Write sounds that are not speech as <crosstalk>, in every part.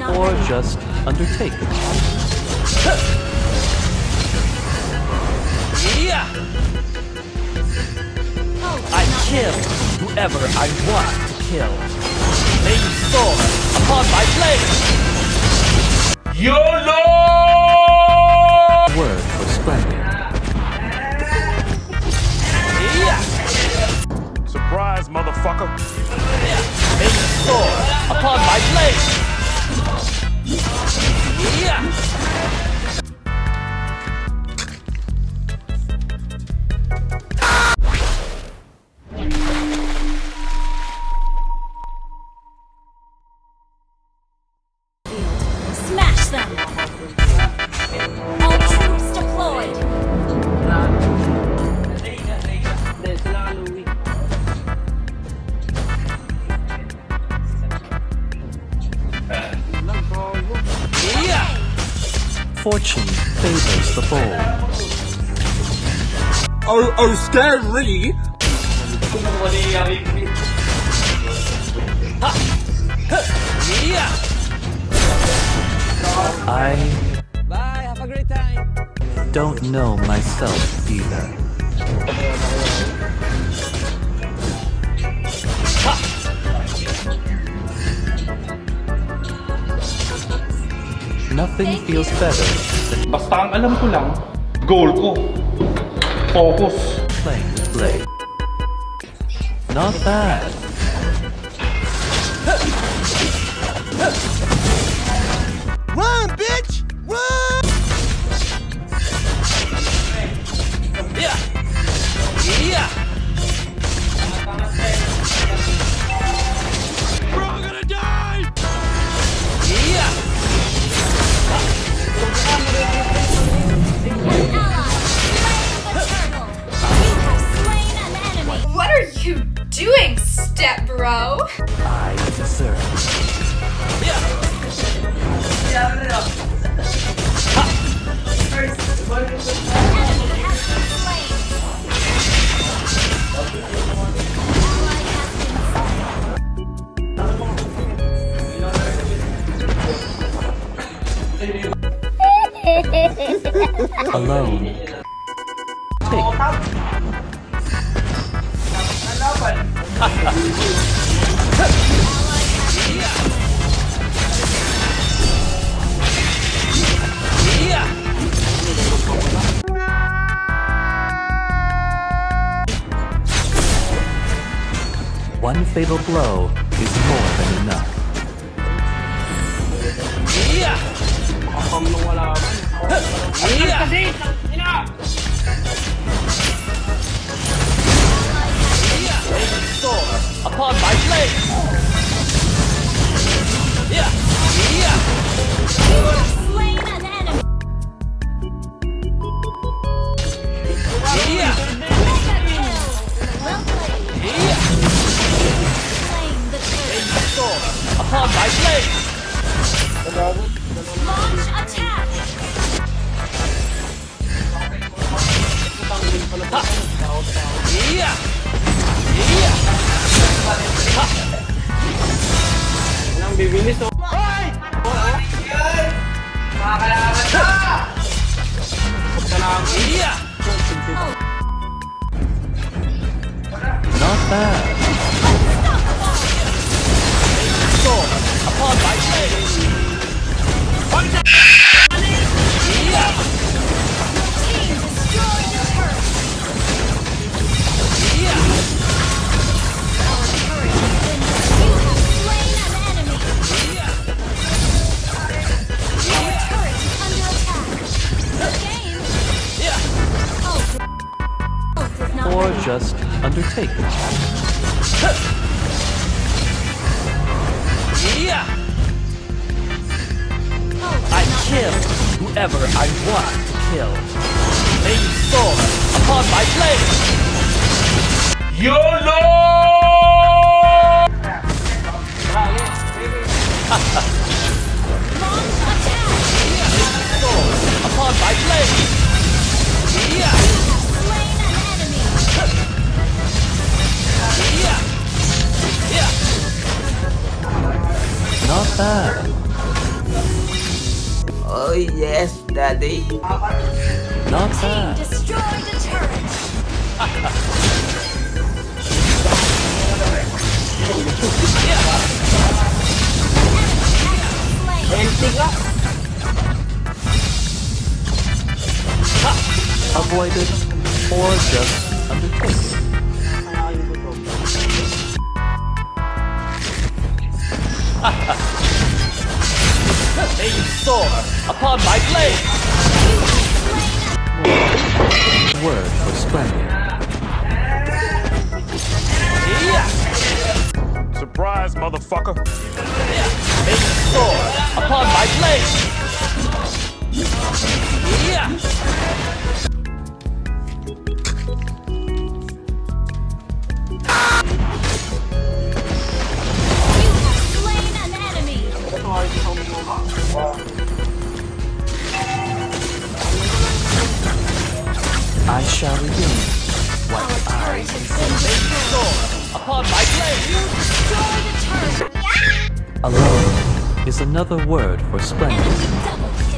not or ready. just undertake. Yeah! Pulse I kill ready. whoever I want to kill. May you soar upon my blade! YOLO! Smash them! All troops deployed! Fortune favors the bold. Oh, oh, scary. Yeah! I Bye, have a great time. don't know myself either. Nothing feels better than Basta ang alam ko lang, goal ko. Focus. playing with Blade. Not bad. Bro? I deserve. Yeah! An enemy has been slain! Ally has been slain. Alone. Take. One fatal blow is more than enough. Yeah! Upon my blade! Yeah! Yeah! You have slain an enemy! Yeah! Yeah! Upon my blade! Launch attack! Yeah! Yeah! Nang bibilis, oh. Yeah! Not bad. Soar upon my blade! Yeah! Just undertake. Yeah! I kill whoever I want to kill. May you soar upon my blade! YOLO! Launch upon my blade! Yeah! Yeah! Yeah! Not bad. Oh yes, daddy. Not Team bad. destroyed the turret. Slain. Avoided or just undertaken. May you soar upon my blade! Word for splendid. Surprise, motherfucker. May you soar upon my blade! I shall redeem what I Turret has been destroyed. Upon my blade! you Destroy the turret. alone is another word for splendid.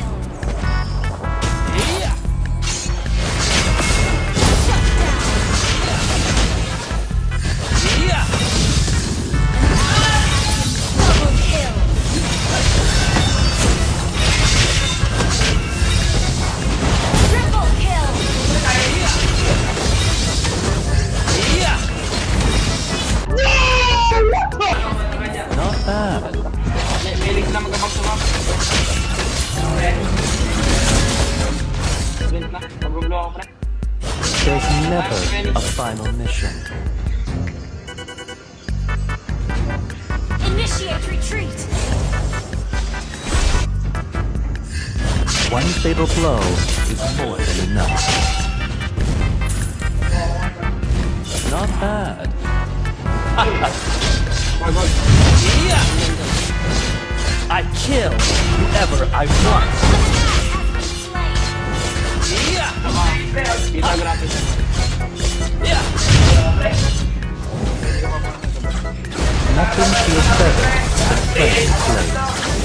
Final mission. Initiate retreat. One fatal blow is more than enough. Not bad. Yeah! <laughs> I kill whoever I want! Slain. Yeah! Nothing feels better than playing